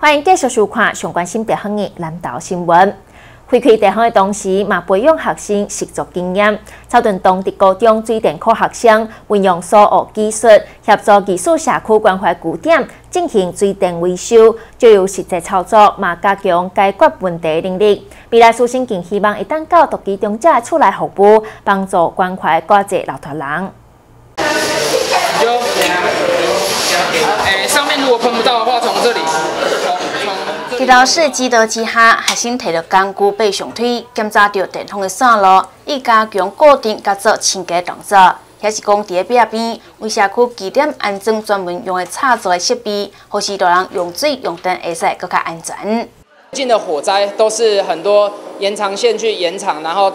欢迎继续收看相关心地方的南岛新闻。回馈地方的同时，嘛培养学生实作经验。草屯东迪高中水电科学生运用数学技术，协助技术社区关怀古点进行水电维修，就有实际操作，嘛加强解决问题能力。未来苏新更希望一旦到独基中者出来服务，帮助关怀各界老大人。上面如果碰不到的话，从这里。地道市基德之下，学生摕着工具背上腿，检查着电通的线路，以加强固定甲做清洁动作。也是讲伫壁边为社区据点安装专门用的插座的设备，或是大人用水用电会使更加安全。近的火灾都是很多延长线去延长，然后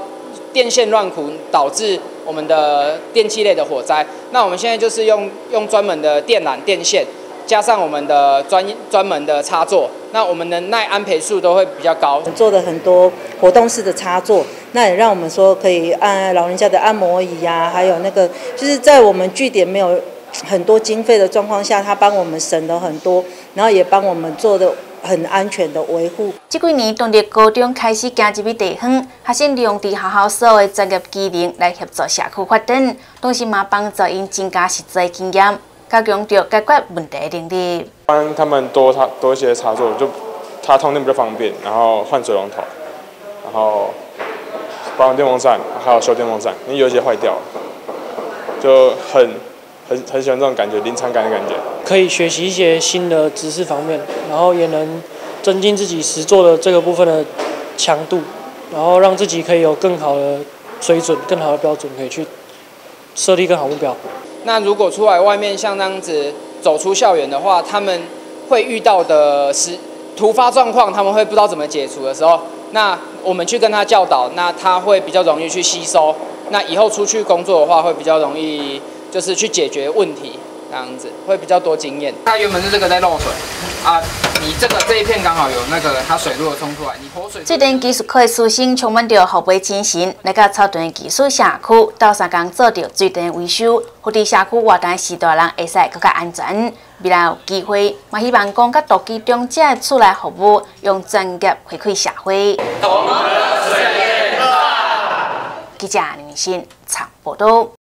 电线乱捆导致我们的电器类的火灾。那我们现在就是用用专门的电缆电线。加上我们的专专门的插座，那我们的耐安培数都会比较高。做的很多活动式的插座，那也让我们说可以按老人家的按摩椅呀，还有那个就是在我们据点没有很多经费的状况下，他帮我们省了很多，然后也帮我们做的很安全的维护。这几年，当地高中开始行入去地方，学生利用在学校所有的专业技能来协助社区发展，同时嘛帮助因增加实际经验。加强着解决问题能力，帮他们多插多一些插座，就插通电比较方便，然后换水龙头，然后保电风扇，还有修电风扇，因为有一些坏掉了，就很很很喜欢这种感觉，临场感的感觉。可以学习一些新的知识方面，然后也能增进自己实做的这个部分的强度，然后让自己可以有更好的水准、更好的标准，可以去设立更好目标。那如果出来外面像这样子走出校园的话，他们会遇到的是突发状况，他们会不知道怎么解除的时候，那我们去跟他教导，那他会比较容易去吸收。那以后出去工作的话，会比较容易就是去解决问题。这样子会比较多经验。他原本是这个在漏水啊，你这个这一片刚好有那个它水如果冲出来，你泼水。这段技术课的书生充满着后备精神，来到草屯技术社区，到三工做着水电维修，或伫社区活动时代人会使更加安全。未来有机会，嘛希望讲甲独居中者出来服务，用专业回馈社会。记者林明新采报道。